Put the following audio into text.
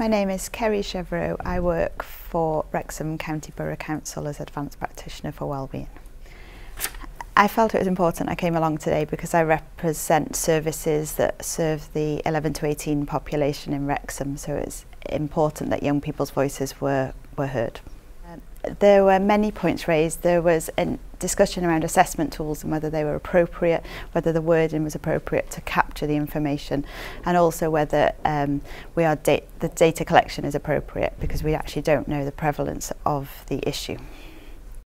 My name is Kerry Chevreau. I work for Wrexham County Borough Council as Advanced Practitioner for Wellbeing. I felt it was important I came along today because I represent services that serve the 11 to 18 population in Wrexham, so it's important that young people's voices were, were heard. Um, there were many points raised. There was a discussion around assessment tools and whether they were appropriate, whether the wording was appropriate to capture the information, and also whether um, we are da the data collection is appropriate because we actually don't know the prevalence of the issue.